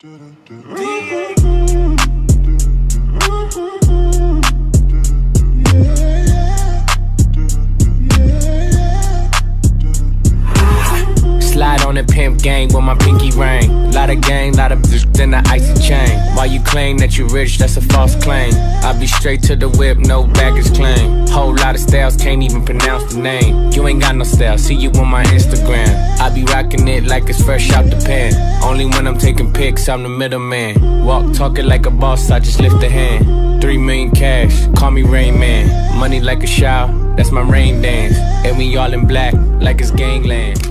Slide on the pimp gang with my pinky ring. Lot of gang, lot of bitch, then the icy chain. Why you claim that you rich, that's a false claim. I be straight to the whip, no baggage claim. Whole lot of styles, can't even pronounce the name. You ain't got no style, see you on my Instagram. I be rocking it like it's fresh out the pen. Only when I'm taking pics, I'm the middleman. Walk talking like a boss, I just lift a hand. Three million cash, call me Rain Man. Money like a shower, that's my rain dance. And we all in black, like it's gangland.